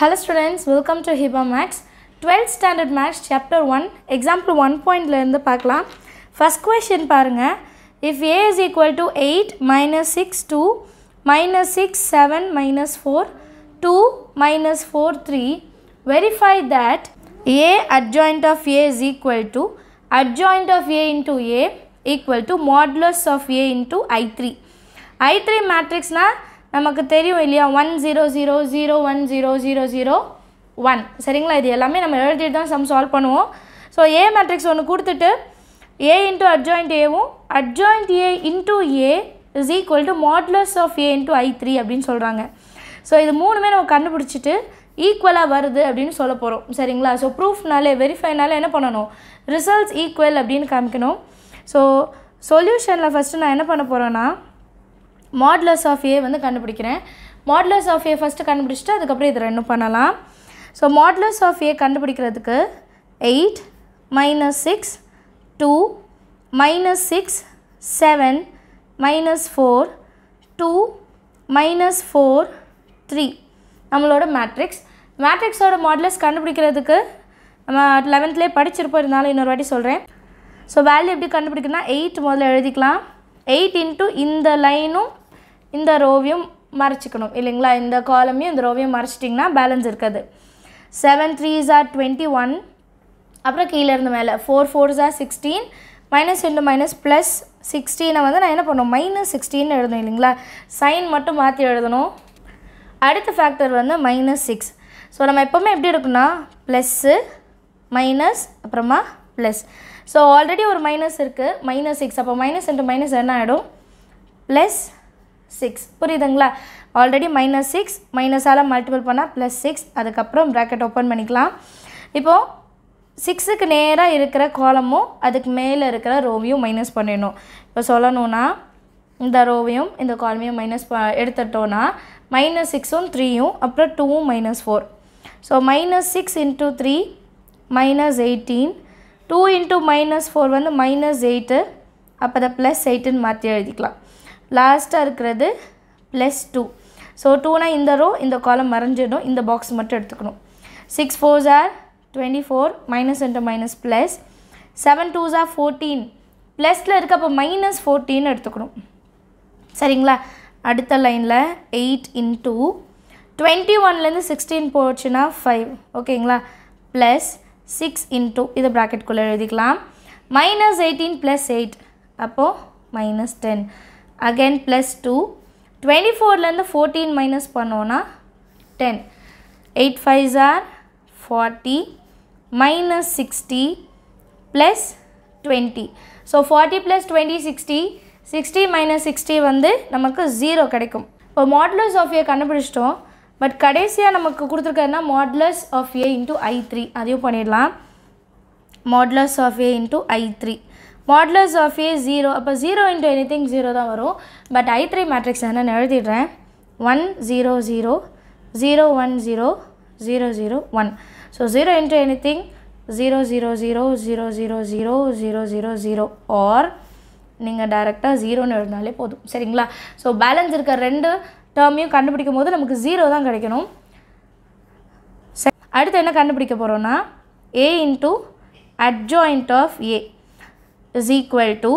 Hello students welcome to Hiba maths twelfth standard maths chapter one example one பாயிண்ட்லேருந்து பார்க்கலாம் first question பாருங்கள் if A is equal to eight minus six two minus six seven minus four two minus four three verify that A adjoint of adjoint of A is equal to adjoint of A into A equal to modulus of I three I three மேட்ரிக்ஸ்னால் நமக்கு தெரியும் இல்லையா? One zero zero zero one zero zero zero one சரிங்களா? இது எல்லாமே நம்ம எழுதிட்டு தான் sum solve பண்ணுவோம். ஸோ ஏ மேட்ரிக்ஸ் ஒன்று கொடுத்துட்டு ஏ இன்ட்டு அட்ஜாயிண்ட் ஏவும் adjoint A into A is equal to modulus of A into I three அப்படின்னு சொல்கிறாங்க ஸோ இது மூணுமே நம்ம கண்டுபிடிச்சிட்டு ஈக்குவலாக வருது அப்படின்னு சொல்ல போகிறோம் சரிங்களா? ஸோ ப்ரூஃப்னாலே வெரிஃபைனாலே என்ன பண்ணணும்? ரிசல்ட்ஸ் ஈக்குவல் அப்படின்னு காமிக்கணும். ஸோ சொல்யூஷனில் ஃபஸ்ட்டு நான் என்ன பண்ண போகிறேன்னா மாட்லஸ் ஆஃப் ஏ வந்து கண்டுபிடிக்கிறேன். மாட்லஸ் ஆஃப் ஏ ஃபஸ்ட்டு கண்டுபிடிச்சிட்டு அதுக்கப்புறம் இது ரெண்டும் பண்ணலாம். ஸோ மாட்லஸ் ஆஃப் ஏ கண்டுபிடிக்கிறதுக்கு eight minus six two minus six seven minus four two minus four three நம்மளோட மேட்ரிக்ஸ் மேட்ரிக்ஸோட மாடலஸ் கண்டுபிடிக்கிறதுக்கு நம்ம லெவன்த்லேயே படிச்சிருப்போம். இருந்தாலும் இன்னொரு வாட்டி சொல்கிறேன் ஸோ வேல்யூ எப்படி கண்டுபிடிக்கணும்னா எயிட் முதல்ல எழுதிக்கலாம். எயிட் இன்ட்டு இந்த லைனும் இந்த ரோவையும் மறைச்சிக்கணும் இல்லைங்களா? இந்த காலமையும் இந்த ரோவையும் மறைச்சிட்டிங்கன்னா பேலன்ஸ் இருக்காது. Seven threes are twenty one அப்புறம் கீழே இருந்து மேலே. Four fours are sixteen minus into minus plus சிக்ஸ்டீனை வந்து நான் என்ன பண்ணணும்? மைனஸ் சிக்ஸ்டீன் எழுதணும் இல்லைங்களா? சைன் மட்டும் மாற்றி எழுதணும். அடுத்த ஃபேக்டர் வந்து மைனஸ் சிக்ஸ் ஸோ நம்ம எப்போவுமே எப்படி இருக்குன்னா ப்ளஸ்ஸு மைனஸ் அப்புறமா ப்ளஸ் ஸோ ஆல்ரெடி ஒரு மைனஸ் இருக்குது மைனஸ் சிக்ஸ் அப்போ மைனஸ் இன்ட்டு மைனஸ் என்ன ஆகிடும் ப்ளஸ் சிக்ஸ் புரியுதுங்களா? ஆல்ரெடி மைனஸ் சிக்ஸ் மைனஸால் மல்டிபிள் பண்ணால் ப்ளஸ் சிக்ஸ் அதுக்கப்புறம் ப்ராக்கெட் ஓப்பன் பண்ணிக்கலாம். இப்போது சிக்ஸுக்கு நேராக இருக்கிற காலமும் அதுக்கு மேலே இருக்கிற ரோவையும் மைனஸ் பண்ணிடணும். இப்போ சொல்லணுன்னா இந்த ரோவையும் இந்த காலமையும் மைனஸ் ப எடுத்துட்டோன்னா மைனஸ் சிக்ஸும் த்ரீயும் அப்புறம் டூவும் minus four so minus six into three minus eighteen two into minus four வந்து மைனஸ் எயிட்டு அப்போ அதை ப்ளஸ் எயிட்டுன்னு மாற்றி எழுதிக்கலாம். லாஸ்ட்டாக இருக்கிறது ப்ளஸ் டூ ஸோ டூனா இந்த ரோ இந்த காலம் மறைஞ்சிடும் இந்த பாக்ஸ் மட்டும் எடுத்துக்கணும். Six fours are twenty four minus into minus plus seven twos are fourteen ப்ளஸில் இருக்க அப்போ மைனஸ் ஃபோர்டீன் எடுத்துக்கணும். சரிங்களா? அடுத்த லைனில் எயிட் இன்ட்டு டுவெண்ட்டி ஒன்லேருந்து சிக்ஸ்டீன் போச்சுன்னா ஃபைவ் ஓகேங்களா? ப்ளஸ் சிக்ஸ் இன்ட்டு இது ப்ராக்கெட்குள்ளே எழுதிக்கலாம். மைனஸ் எயிட்டீன் ப்ளஸ் எயிட் அப்போது minus ten again plus two twenty ஃபோர்லேருந்து fourteen minus பண்ணோன்னா ten eight five are forty minus sixty plus twenty so forty plus twenty sixty sixty minus sixty வந்து நமக்கு zero கிடைக்கும். இப்போ modulus of ஏ கண்டுபிடிச்சிட்டோம். But கடைசியாக நமக்கு கொடுத்துருக்காருன்னா modulus of A into I three அதையும் பண்ணிடலாம். Modulus of A into I three modulus of A zero அப்போ zero into anything zero தான் வரும். பட் ஐ த்ரீ மேட்ரிக்ஸ் என்னென்னு எழுதிடுறேன்? One zero zero zero one zero zero zero one so zero into anything zero zero zero zero zero zero zero zero zero or நீங்கள் டேரெக்டாக ஜீரோன்னு எழுதினாலே போதும். சரிங்களா? So balance இருக்க ரெண்டு டேர்மையும் கண்டுபிடிக்கும் போது நமக்கு ஜீரோ தான் கிடைக்கணும். சரி. அடுத்து என்ன கண்டுபிடிக்க போகிறோன்னா A into adjoint of A is equal to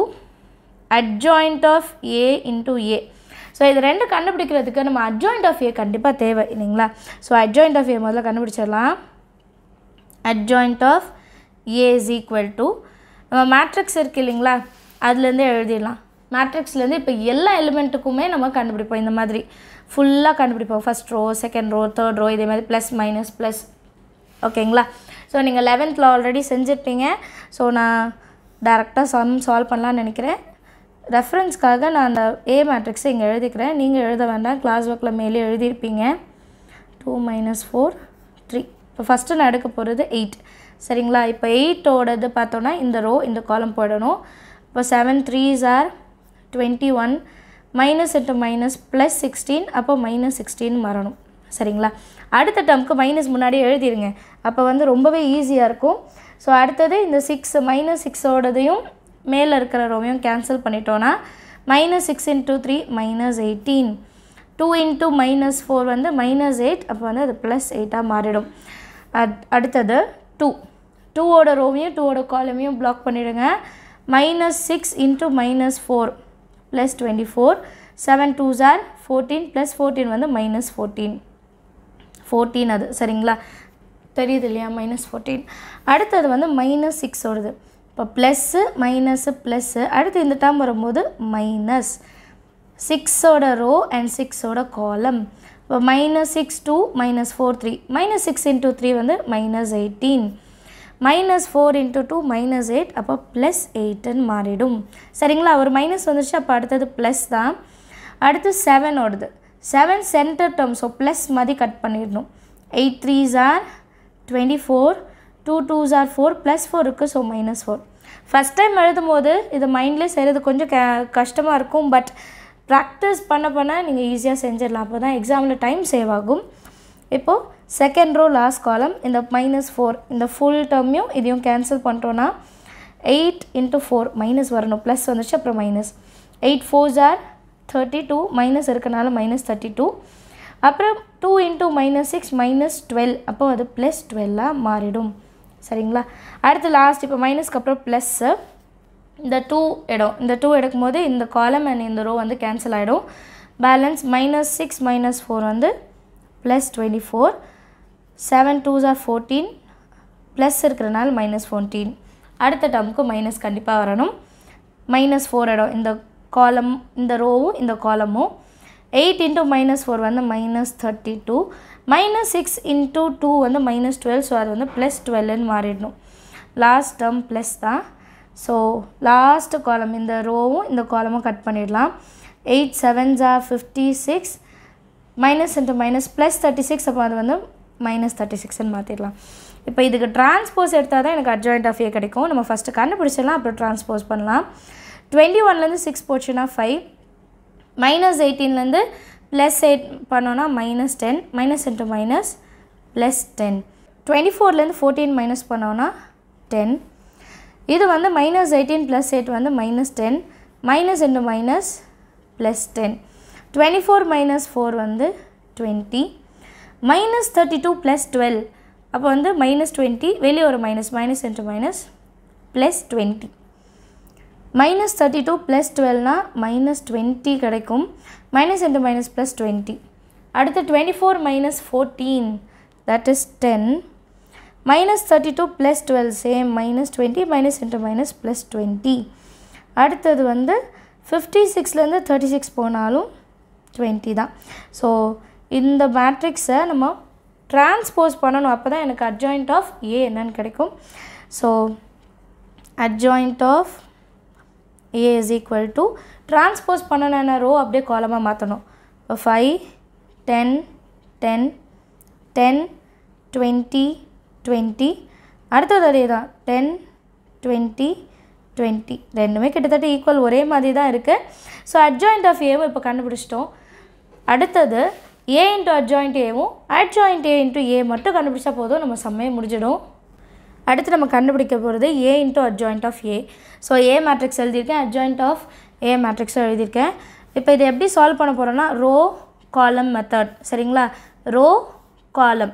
adjoint of A into A so இது ரெண்டு கண்டுபிடிக்கிறதுக்கு நம்ம அட்ஜாயிண்ட் ஆஃப் ஏ கண்டிப்பாக தேவை இல்லைங்களா? ஸோ அட்ஜாயிண்ட் ஆஃப் ஏ முதல்ல கண்டுபிடிச்சிடலாம். Adjoint of A is equal to நம்ம மேட்ரிக்ஸ் இருக்குது இல்லைங்களா? அதுலேருந்தே எழுதிடலாம். மேட்ரிக்ஸ்லேருந்து இப்போ எல்லா எலிமெண்ட்டுக்குமே நம்ம கண்டுபிடிப்போம் இந்த மாதிரி. ஃபுல்லாக கண்டுபிடிப்போம். First row second row third row இதே மாதிரி ப்ளஸ் மைனஸ் ப்ளஸ் ஓகேங்களா ஸோ நீங்கள் லெவன்த்தில் ஆல்ரெடி செஞ்சுருப்பீங்க. ஸோ நான் டேரெக்டாக சம் சால்வ் பண்ணலான்னு நினைக்கிறேன். ரெஃபரன்ஸ்க்காக நான் அந்த ஏ மேட்ரிக்ஸை இங்கே எழுதிக்கிறேன். நீங்கள் எழுத வேண்டாம். கிளாஸ் ஒர்க்கில் மேலே எழுதியிருப்பீங்க. டூ மைனஸ் ஃபோர் த்ரீ இப்போ ஃபஸ்ட்டு நான் எடுக்க போகிறது எயிட் சரிங்களா? இப்போ எயிட்டோடது பார்த்தோன்னா இந்த ரோ இந்த காலம் போடணும் இப்போ seven threes are twenty one minus into minus plus sixteen அப்போ மைனஸ் சிக்ஸ்டீன் வரணும். சரிங்களா? அடுத்த டேர்முக்கு மைனஸ் முன்னாடி எழுதிருங்க. அப்போ வந்து ரொம்பவே ஈஸியாக இருக்கும். ஸோ அடுத்தது இந்த சிக்ஸ் மைனஸ் சிக்ஸோடதையும் மேலே இருக்கிற ரோவையும் கேன்சல் பண்ணிட்டோன்னா minus six into three minus eighteen two into minus four வந்து மைனஸ் எயிட் அப்போ வந்து அது ப்ளஸ் எயிட்டாக மாறிடும். அட் அடுத்தது டூ டூவோட ரோவையும் டூவோட காலமையும் பிளாக் பண்ணிவிடுங்க minus six into minus four plus twenty four seven two are fourteen plus fourteen வந்து மைனஸ் ஃபோர்டீன் ஃபோர்டீன் அது சரிங்களா? தெரியுது இல்லையா? மைனஸ் ஃபோர்டீன் அடுத்தது வந்து மைனஸ் சிக்ஸ் வருது இப்போ ப்ளஸ்ஸு மைனஸு ப்ளஸ்ஸு அடுத்து இந்த டேர்ம் வரும்போது மைனஸ் சிக்ஸோட ரோ அண்ட் சிக்ஸோட காலம் இப்போ minus six two minus four three minus six into three வந்து minus eighteen minus four into two minus eight அப்போ ப்ளஸ் எயிட்டுன்னு மாறிடும். சரிங்களா? ஒரு மைனஸ் வந்துருச்சு அப்போ அடுத்தது ப்ளஸ் தான். அடுத்து செவன் ஓடுது. Seven centre term so plus மாதிரி கட் பண்ணிடணும். Eight threes are twenty four two twos are four plus four இருக்குது so minus four first time எழுதும் போது இது மைண்ட்லேயே செய்கிறது கொஞ்சம் க கஷ்டமாக இருக்கும் பட் ப்ராக்டிஸ் பண்ண பண்ண நீங்கள் ஈஸியாக செஞ்சிடலாம். அப்போ தான் எக்ஸாமில் டைம் சேவ் ஆகும். இப்போது செகண்ட் ரோ லாஸ்ட் காலம் இந்த மைனஸ் ஃபோர் இந்த ஃபுல் டேர்மையும் இதையும் கேன்சல் பண்ணிட்டோன்னா எயிட் இன்ட்டு ஃபோர் மைனஸ் வரணும். ப்ளஸ் வந்துச்சு அப்புறம் minus eight fours are thirty two minus இருக்கனால மைனஸ் தேர்ட்டி டூ அப்புறம் two into minus six minus twelve அப்போ அது ப்ளஸ் டுவெல்லாக மாறிடும். சரிங்களா? அடுத்து லாஸ்ட் இப்போ மைனஸ்க்கு அப்புறம் ப்ளஸ்ஸு இந்த டூ இடம். இந்த டூ எடுக்கும்போது இந்த காலம் அண்ட் இந்த ரோ வந்து கேன்சல் ஆகிடும் balance minus six minus four வந்து plus twenty four seven twos are fourteen plus இருக்கிறனால மைனஸ் ஃபோர்டீன் அடுத்த டேர்முக்கு மைனஸ் கண்டிப்பாக வரணும். மைனஸ் ஃபோர் இடம். இந்த காலம் இந்த ரோவும் இந்த காலமும் எயிட் இன்ட்டு மைனஸ் ஃபோர் வந்து minus thirty two minus six into two வந்து மைனஸ் டுவெல் ஸோ அது வந்து ப்ளஸ் டுவெல்னு மாறிடணும். லாஸ்ட் டேர்ம் ப்ளஸ் தான். ஸோ லாஸ்ட் காலம் இந்த ரோவும் இந்த காலமும் கட் பண்ணிடலாம். எயிட் செவன் ஜா fifty six minus into minus plus thirty six அப்போ அது வந்து மைனஸ் தேர்ட்டி சிக்ஸ்ன்னு மாற்றிடலாம் இப்போ இதுக்கு டிரான்ஸ்போஸ் எடுத்தால் தான் எனக்கு அட்ஜாயிண்ட் ஆஃப் ஏ கிடைக்கும். நம்ம ஃபஸ்ட்டு கண்டுபிடிச்சிடலாம் அப்புறம் டிரான்ஸ்போஸ் பண்ணலாம். டுவெண்ட்டி ஒன்லேருந்து சிக்ஸ் போச்சுன்னா ஃபைவ் மைனஸ் எயிட்டீன்லேருந்து ப்ளஸ் எயிட் பண்ணோன்னா minus ten minus into minus plus ten twenty ஃபோர்லேருந்து fourteen minus பண்ணோன்னா டென் இது வந்து மைனஸ் எயிட்டீன் ப்ளஸ் எயிட் வந்து minus ten minus into minus plus ten twenty four minus four வந்து twenty minus thirty two plus twelve அப்போ வந்து minus twenty வெளியே ஒரு minus minus into minus plus twenty minus thirty two plus டுவெல்னால் minus twenty கிடைக்கும். Minus into minus plus twenty அடுத்து twenty four minus fourteen that is ten minus thirty two plus twelve same minus twenty minus into minus plus twenty அடுத்தது வந்து fifty சிக்ஸ்லேருந்து thirty six போனாலும் twenty தான். So இந்த மேட்ரிக்ஸை நம்ம ட்ரான்ஸ்போஸ் பண்ணணும். அப்போ தான் எனக்கு அட்ஜாயிண்ட் ஆஃப் ஏ என்னன்னு கிடைக்கும். So adjoint of A is equal to transpose பண்ணணும்னா ரோ அப்படியே காலமாக மாற்றணும் இப்போ five ten ten ten twenty twenty அடுத்தது அதே தான் டென் டுவெண்ட்டி டுவெண்ட்டி ரெண்டுமே கிட்டத்தட்ட ஈக்குவல் ஒரே மாதிரி தான் இருக்குது ஸோ அட்ஜாயிண்ட் ஆஃப் ஏவும் இப்போ கண்டுபிடிச்சிட்டோம். அடுத்தது ஏ இன்ட்டு அட்ஜாயிண்ட் ஏவும் அட்ஜாயிண்ட் ஏ இன்ட்டு ஏ மட்டும் கண்டுபிடிச்சா போதும். நம்ம செம்மையை முடிஞ்சிடும். அடுத்து நம்ம கண்டுபிடிக்க போகிறது A into adjoint of A so A matrix எழுதியிருக்கேன் அட்ஜாயிண்ட் ஆஃப் ஏ மேட்ரிக்ஸும் எழுதியிருக்கேன். இப்போ இதை எப்படி சால்வ் பண்ண போகிறோன்னா ரோ காலம் மெத்தட் சரிங்களா? Row column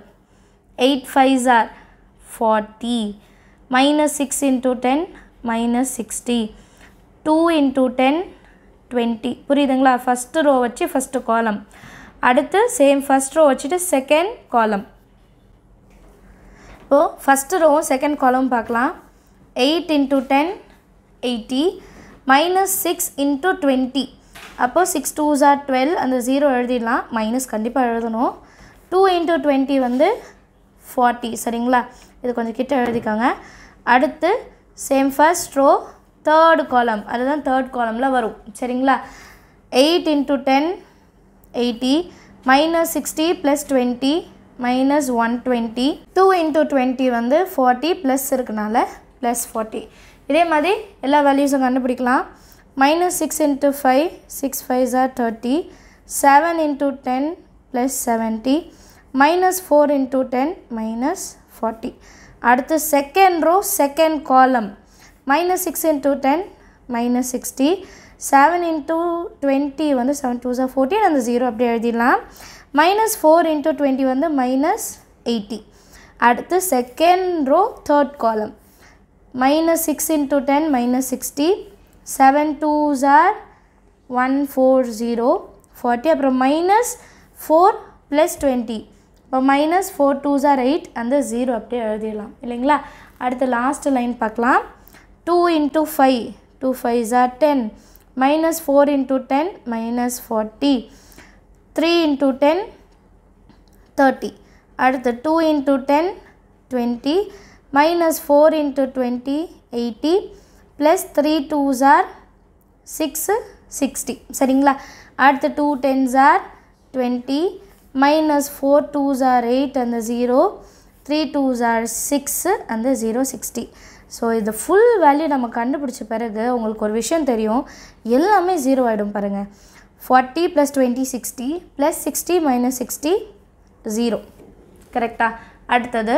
eight five are forty minus six into ten minus sixty two into ten twenty புரியுதுங்களா? ஃபஸ்ட்டு ரோ வச்சு ஃபஸ்ட்டு காலம் அடுத்து சேம் ஃபஸ்ட் ரோ வச்சுட்டு செகண்ட் காலம் இப்போது ஃபஸ்ட்டு ரோவும் செகண்ட் காலம் பார்க்கலாம். Eight into ten eighty minus six into twenty அப்போது six two are twelve அந்த zero எழுதிடலாம். Minus கண்டிப்பாக எழுதணும். டூ இன்ட்டு டுவெண்ட்டி வந்து ஃபார்ட்டி சரிங்களா? இது கொஞ்சம் கிட்ட எழுதிக்கோங்க. அடுத்து same first row third column அதுதான் தேர்ட் காலமில் வரும். சரிங்களா? Eight into ten eighty minus sixty plus twenty minus one twenty two into twenty வந்து ஃபார்ட்டி ப்ளஸ் இருக்கனால ப்ளஸ் ஃபார்ட்டி இதே மாதிரி எல்லா வேல்யூஸும் கண்டுபிடிக்கலாம். Minus six into five six five jar thirty seven into ten plus seventy minus four into ten minus forty அடுத்து second row second column minus six into ten minus sixty seven into twenty வந்து seven two ஜா fourteen அந்த zero அப்படியே எழுதிடலாம். Minus four into twenty வந்து minus eighty அடுத்து second row third column minus six into ten minus sixty seven two jar one four zero forty அப்புறம் minus four plus twenty இப்போ minus four two jar eight அந்த zero அப்படியே எழுதிடலாம். இல்லைங்களா? அடுத்து last line பார்க்கலாம். Two into five two five jar ten minus four into ten minus forty three into ten thirty அடுத்து two into ten twenty minus four into twenty eighty plus three two jar six sixty சரிங்களா? அடுத்து two tens are twenty minus four twos are eight அந்த zero three twos are six அந்த zero sixty so இது full value நம்ம கண்டுபிடிச்ச பிறகு உங்களுக்கு ஒரு விஷயம் தெரியும். எல்லாமே ஜீரோ ஆகிடும் பாருங்கள் forty plus twenty sixty plus sixty minus sixty zero கரெக்டாக அடுத்தது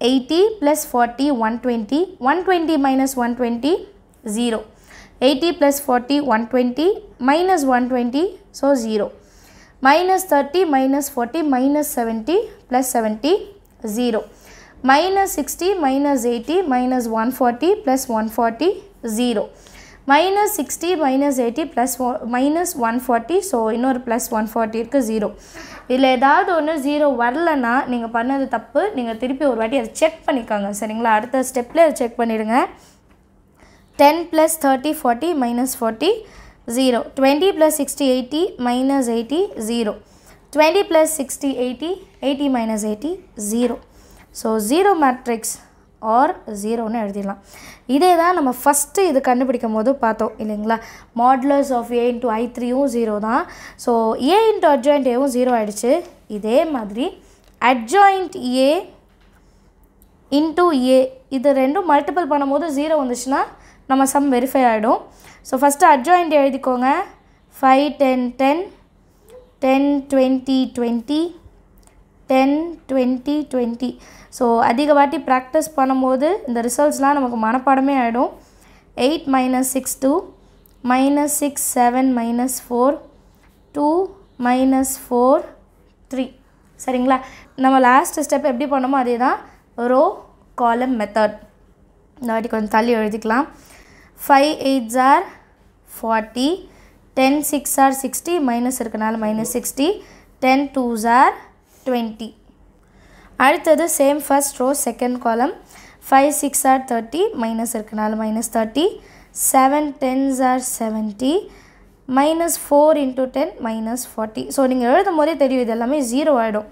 eighty plus forty one twenty one twenty minus one twenty zero eighty plus forty one twenty minus one twenty so zero minus thirty minus forty minus seventy plus seventy zero minus sixty minus eighty minus sixty minus eighty plus ஒ minus one forty so இன்னொரு plus one forty இருக்குது zero இதில் ஏதாவது ஒன்று zero வரலன்னா நீங்கள் பண்ணது தப்பு. நீங்கள் திருப்பி ஒரு வாட்டி அதை செக் பண்ணிக்கோங்க சரிங்களா? அடுத்த ஸ்டெப்பில் அதை செக் பண்ணிவிடுங்க ten plus thirty forty minus forty zero twenty plus sixty eighty minus eighty zero twenty plus sixty eighty eighty minus eighty zero so zero matrix are ஜீரோன்னு எழுதிடலாம். இதே தான் நம்ம ஃபஸ்ட்டு இது கண்டுபிடிக்கும் போது பார்த்தோம் இல்லைங்களா? Modulus of A into I த்ரீயும் ஜீரோ தான். ஸோ ஏ இன்ட்டு அட்ஜாயிண்ட் ஏவும் ஜீரோ ஆகிடுச்சு இதே மாதிரி அட்ஜாயிண்ட் ஏ இன்ட்டு ஏ இது ரெண்டும் மல்டிபிள் பண்ணும்போது ஜீரோ வந்துச்சுன்னா நம்ம சம் வெரிஃபை ஆகிடும் ஸோ ஃபஸ்ட்டு அட்ஜாயிண்ட் எழுதிக்கோங்க. Five ten ten ten twenty twenty ten twenty twenty so அதிக வாட்டி ப்ராக்டிஸ் பண்ணும்போது இந்த ரிசல்ட்ஸ்லாம் நமக்கு மனப்பாடமே ஆகிடும் eight minus six two minus six seven minus four two minus four three சரிங்களா? நம்ம லாஸ்ட் ஸ்டெப் எப்படி பண்ணோமோ அதே தான் ரோ காலம் மெத்தட் இந்த வாட்டி கொஞ்சம் தள்ளி எழுதிக்கலாம். Five eights are forty ten sixes are sixty minus இருக்கனால minus sixty ten twos are twenty அடுத்தது same first row second column five six are thirty minus இருக்கனால minus thirty seven tens are seventy minus four into ten minus forty so நீங்கள் எழுதும் போதே தெரியும் இது எல்லாமே zero ஆகிடும்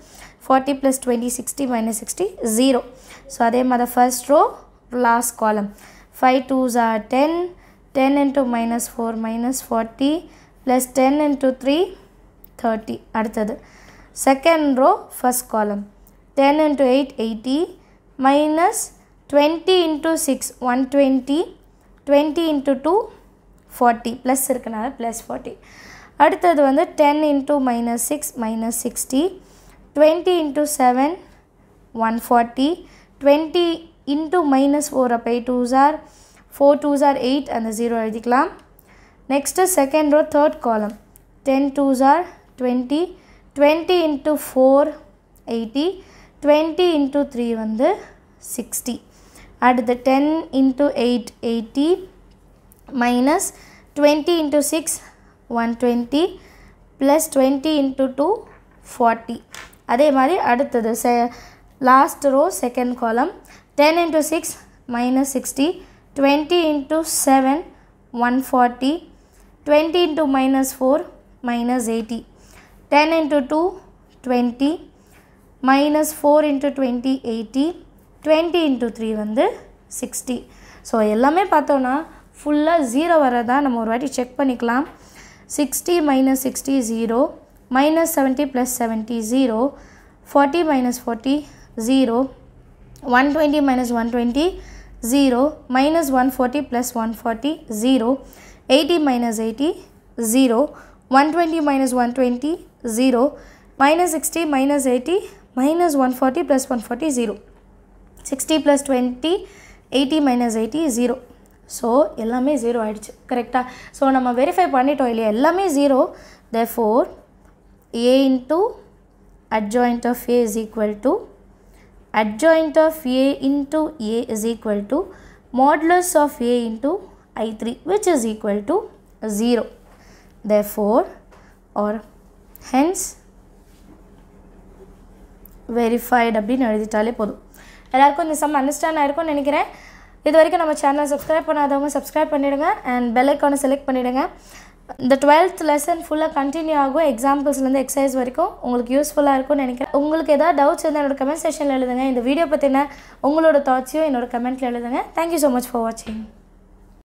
forty plus twenty sixty minus sixty zero so அதே மாதிரி first row last column five twos are ten ten into minus four minus forty plus ten into three thirty அடுத்தது. Second row first column ten into eight eighty minus twenty into six one twenty twenty into two forty plus இருக்கனால plus forty அடுத்தது வந்து ten into minus six minus sixty twenty into seven one forty twenty into minus four அப்போ two twos are four twos are eight அந்த zero எழுதிக்கலாம். Next second row third column ten twos are twenty twenty into four eighty twenty into three வந்து sixty. அடுத்து ten into eight eighty minus twenty into six one twenty plus twenty into two forty. அதே மாதிரி அடுத்தது செ last row second column ten into six minus sixty twenty into seven one forty twenty into minus four minus eighty. Ten into two twenty minus four into twenty eighty twenty into three வந்து sixty so எல்லாமே பார்த்தோன்னா ஃபுல்லாக zero வரதான் நம்ம ஒரு வாட்டி check பண்ணிக்கலாம். Sixty minus sixty zero minus seventy plus seventy zero forty minus forty zero one twenty minus one twenty zero minus one forty plus one forty zero eighty minus eighty zero one twenty minus one twenty zero minus sixty minus eighty minus one forty plus one forty zero sixty plus twenty eighty minus eighty zero so எல்லாமே zero ஆயிடுச்சு. கரெக்டாக so நம்ம verify பண்ணிட்டோம் இல்லையா? எல்லாமே zero the four A into adjoint of A is equal to adjoint of A into A is equal to modulus of A into I3 which is equal to 0. Therefore or hence verified அப்படின்னு எழுதிட்டாலே போதும். எல்லாருக்கும் இந்த sum understand ஆயிருக்கும்னு நினைக்கிறேன். இது வரைக்கும் நம்ம channel subscribe பண்ணாதவங்க சப்ஸ்கிரைப் பண்ணிவிடுங்க அண்ட் பெல் ஐக்கானை செலக்ட் பண்ணிவிடுங்க இந்த டுவெல்த் லெசன் ஃபுல்லாக கண்டினியூ ஆகும். எக்ஸாம்பிள்ஸ்லேருந்து எக்ஸசைஸ் வரைக்கும் உங்களுக்கு யூஸ்ஃபுல்லாக இருக்கும்னு நினைக்கிறேன். உங்களுக்கு ஏதாவது டவுட்ஸ் இருந்தால் என்னோட கமெண்ட் செஷனில் எழுதுங்க. இந்த வீடியோ பற்றின உங்களோட தாட்ஸையும் என்னோட கமெண்ட்டில் எழுதுங்க. தேங்க்யூ ஸோ மச் ஃபார் வாட்சிங்